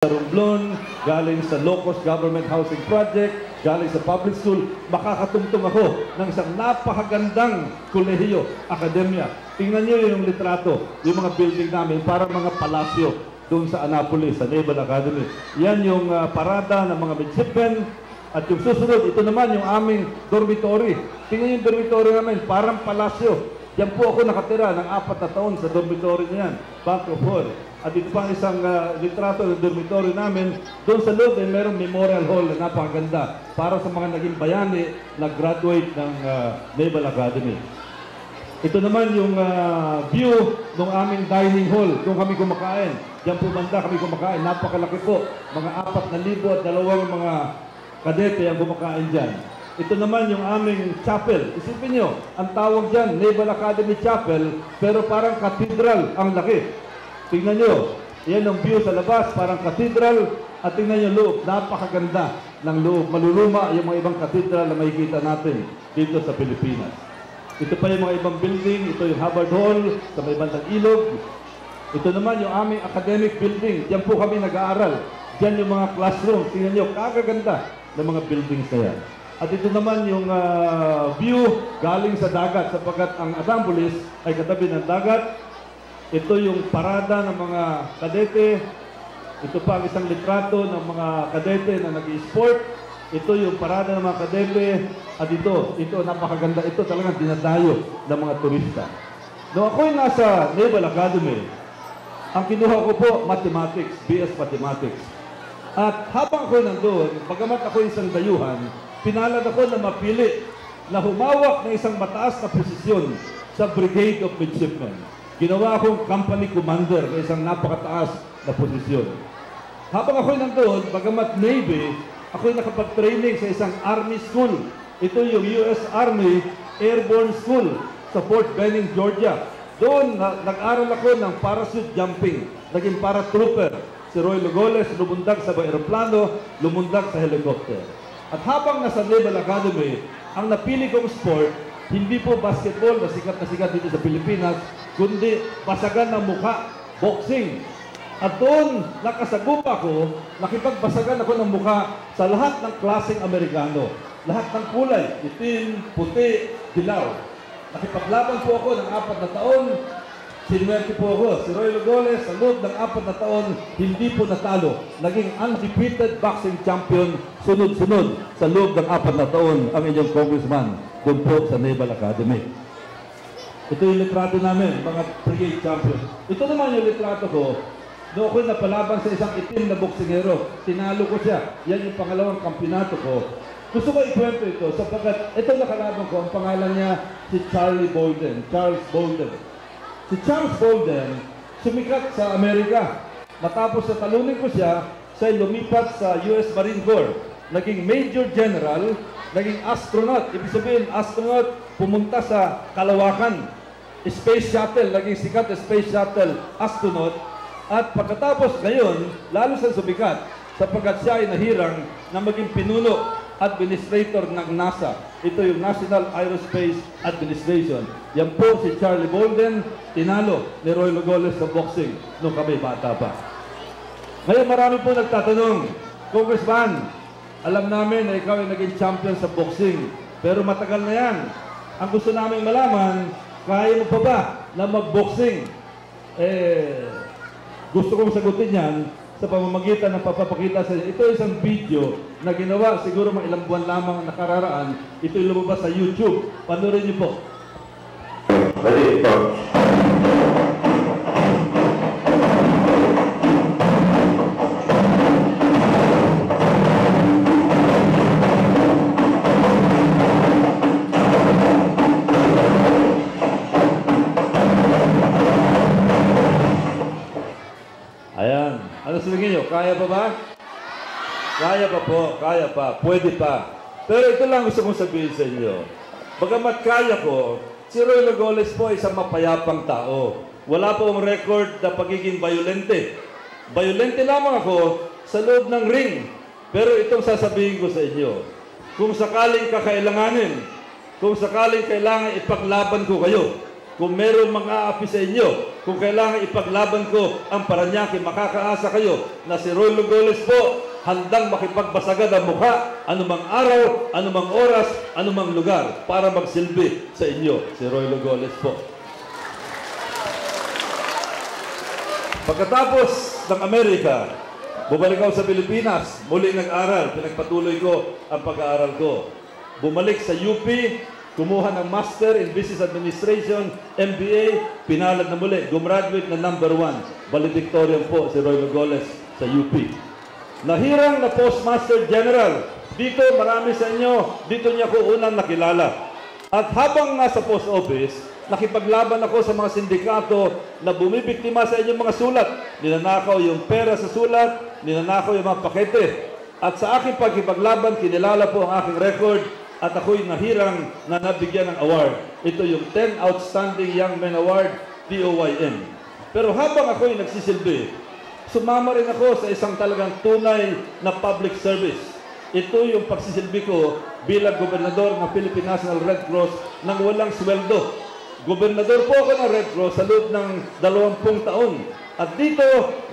sa galing sa Locos Government Housing Project, galing sa public school, makakatungtong ako ng isang napakagandang kolehiyo, akademya. Tingnan niyo yung litrato, yung mga building namin, para mga palasyo doon sa Annapolis, sa Naval Academy. Yan yung ah, parada ng mga midshipmen, at yung susunod, ito naman yung aming dormitory. Tingnan yung dormitory namin, parang palasyo. Yan po ako nakatira ng apat na taon sa dormitory na yan, Bank of Hall. At ito pa ang isang ah, litrato ng dormitory namin. Doon sa loob ay merong memorial hall na napakaganda para sa mga naging bayani na graduate ng ah, Naval Academy. Ito naman yung ah, view ng aming dining hall kung kami kumakain. Diyan po banda kami kumakain. Napakalaki po. Mga apat na libo at dalawang mga kadete ang kumakain dyan. Ito naman yung aming chapel. Isipin nyo, ang tawag dyan, Naval Academy Chapel, pero parang cathedral ang laki. Tingnan nyo, yan ang view sa labas, parang cathedral. At tingnan nyo loob, napakaganda ng loob. Maluluma yung mga ibang cathedral na makikita natin dito sa Pilipinas. Ito pa yung mga ibang building, ito yung Hubbard Hall sa may bandang ilog. Ito naman yung aming academic building. Diyan po kami nag-aaral. Diyan yung mga classroom. Tingnan nyo, kagaganda ng mga buildings na yan. At ito naman yung ah, view galing sa dagat sapagkat ang Asambulis ay katabi ng dagat. Ito yung parada ng mga kadete. Ito pa ang isang litrato ng mga kadete na nag-sport. Ito yung parada ng mga kadete. At ito, ito napakaganda. Ito talagang dinadayo ng mga turista. Noong ako'y nasa Naval Academy, ang kinuha ko po, mathematics, BS Mathematics. At habang ako nandoon, bagamat ako isang dayuhan, pinalad ako na mapili na humawak ng isang mataas na posisyon sa Brigade of Midshipmen. Ginawa akong company commander ng isang napakataas na posisyon. Habang ako'y nandoon, bagamat Navy, ako'y nakapag-training sa isang Army School. Ito yung US Army Airborne School sa Fort Benning, Georgia. Doon, na- nag-aral ako ng parachute jumping. Naging paratrooper. Si Roy Lugoles, lumundag sa aeroplano, lumundag sa helicopter. At habang nasa Naval Academy, ang napili kong sport, hindi po basketball na sikat na sikat dito sa Pilipinas, kundi basagan ng mukha, boxing. At doon, nakasagupa ko, nakipagbasagan ako ng mukha sa lahat ng klaseng Amerikano. Lahat ng kulay, itim, puti, dilaw. Nakipaglaban po ako ng apat na taon. Sinuwerte po ako. Si Roy Lugoles, sa loob ng apat na taon, hindi po natalo. Naging undefeated boxing champion sunod-sunod sa loob ng apat na taon ang inyong congressman doon po sa Naval Academy. Ito yung litrato namin, mga brigade champion. Ito naman yung litrato ko, noong ako'y napalaban sa isang itim na boksingero. Tinalo ko siya. Yan yung pangalawang kampionato ko. Gusto ko ikwento ito sapagkat ito nakalaban ko, ang pangalan niya si Charlie Bolden, Charles Bolden. Si Charles Bolden, sumikat sa Amerika. Matapos sa talunin ko siya, siya lumipat sa US Marine Corps. Naging Major General, naging astronaut. Ibig sabihin, astronaut pumunta sa kalawakan. Space Shuttle, naging sikat na Space Shuttle astronaut. At pagkatapos ngayon, lalo sa sumikat, sapagkat siya ay nahirang na maging pinuno administrator ng NASA. Ito yung National Aerospace Administration. Yan po si Charlie Bolden, tinalo ni Roy Lugoles sa boxing nung kami bata pa. Ngayon marami po nagtatanong, Congressman, alam namin na ikaw ay naging champion sa boxing, pero matagal na yan. Ang gusto namin malaman, kaya mo pa ba na mag-boxing? Eh, gusto kong sagutin yan sa pamamagitan ng papapakita sa inyo. Ito ay isang video na ginawa siguro mga ilang buwan lamang ang nakararaan. Ito lumabas sa YouTube. Panoorin niyo po. Ready, Kaya pa ba? Kaya pa po. Kaya pa. Pwede pa. Pero ito lang gusto kong sabihin sa inyo. Bagamat kaya ko, si Roy Lagoles po ay isang mapayapang tao. Wala po ang record na pagiging violente. Violente lamang ako sa loob ng ring. Pero itong sasabihin ko sa inyo. Kung sakaling kakailanganin, kung sakaling kailangan ipaglaban ko kayo, kung meron mga api sa inyo, kung kailangan ipaglaban ko ang Paranaque, makakaasa kayo na si Roy Lugoles po handang makipagbasagad ang mukha, anumang araw, anumang oras, anumang lugar para magsilbi sa inyo si Roy Lugoles po. Pagkatapos ng Amerika, bumalik ako sa Pilipinas, muli nag-aral, pinagpatuloy ko ang pag-aaral ko. Bumalik sa UP, kumuha ng Master in Business Administration, MBA, pinalad na muli, gumraduate na number one, valedictorian po si Roy Lugoles sa UP. Nahirang na Postmaster General, dito marami sa inyo, dito niya ko unang nakilala. At habang nasa post office, nakipaglaban ako sa mga sindikato na bumibiktima sa inyong mga sulat. Ninanakaw yung pera sa sulat, ninanakaw yung mga pakete. At sa aking pagkipaglaban, kinilala po ang aking record at ako'y nahirang na nabigyan ng award. Ito yung 10 Outstanding Young Men Award, DOYM. Pero habang ako'y nagsisilbi, sumama rin ako sa isang talagang tunay na public service. Ito yung pagsisilbi ko bilang gobernador ng Philippine National Red Cross nang walang sweldo. Gobernador po ako ng Red Cross sa loob ng 20 taon. At dito,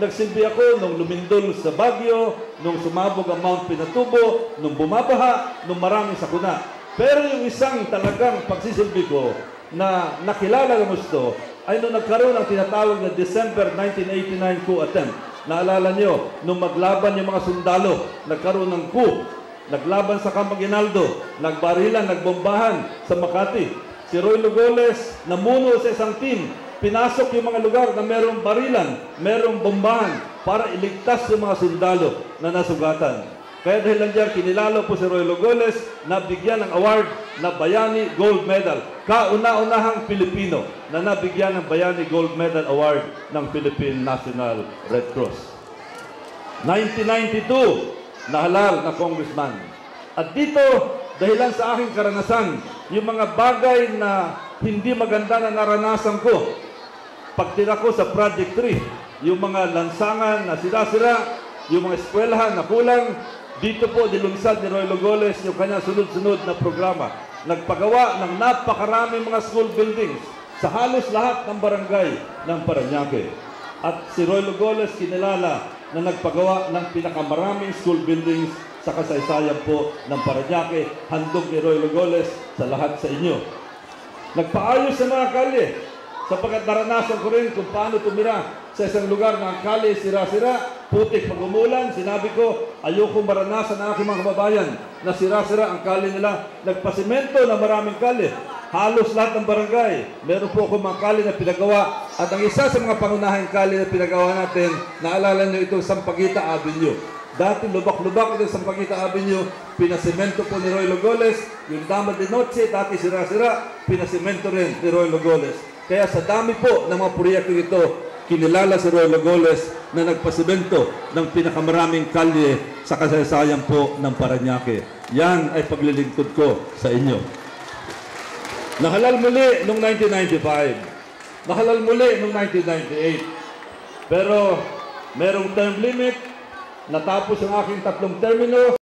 nagsilbi ako nung lumindol sa Baguio, nung sumabog ang Mount Pinatubo, nung bumabaha, nung maraming sakuna. Pero yung isang talagang pagsisilbi ko na nakilala ng gusto ay nung nagkaroon ng tinatawag na December 1989 coup attempt. Naalala nyo, nung maglaban yung mga sundalo, nagkaroon ng coup. Naglaban sa Camaguinaldo, nagbarilan, nagbombahan sa Makati. Si Roy Lugoles, namuno sa isang team, pinasok yung mga lugar na merong barilan, merong bombahan para iligtas yung mga sundalo na nasugatan. Kaya dahil nandiyan, kinilala po si Roy Lugoles na bigyan ng award na Bayani Gold Medal. Kauna-unahang Pilipino na nabigyan ng Bayani Gold Medal Award ng Philippine National Red Cross. 1992, nahalal na congressman. At dito, dahilan sa aking karanasan, yung mga bagay na hindi maganda na naranasan ko, pagtira ko sa Project 3, yung mga lansangan na sira-sira, yung mga eskwelahan na kulang, dito po nilungsad ni Roy Logoles yung kanyang sunod-sunod na programa. Nagpagawa ng napakaraming mga school buildings sa halos lahat ng barangay ng Paranaque. At si Roy Logoles kinilala na nagpagawa ng pinakamaraming school buildings sa kasaysayan po ng Paranaque. Handog ni Roy Logoles sa lahat sa inyo. Nagpaayos sa mga kalye sapagkat naranasan ko rin kung paano tumira sa isang lugar na ang kalye sira-sira, putik pag. Sinabi ko, ayoko maranasan ang aking mga kababayan na sira-sira ang kalye nila. Nagpasimento na maraming kalye. Halos lahat ng barangay. Meron po ako mga kalye na pinagawa. At ang isa sa mga pangunahing kalye na pinagawa natin, naalala nyo itong Sampaguita Avenue. Dati lubak-lubak ito sa Sampaguita Avenue, pinasemento po ni Roy Logoles. Yung Dama de Noche, dati sira-sira, pinasemento rin ni Roy Logoles. Kaya sa dami po ng mga proyekto ito, kinilala si Roy Logoles na nagpasemento ng pinakamaraming kalye sa kasaysayan po ng Paranaque. Yan ay paglilingkod ko sa inyo. Nahalal muli noong 1995. Nahalal muli noong 1998. Pero merong term limit, natapos ang aking tatlong termino,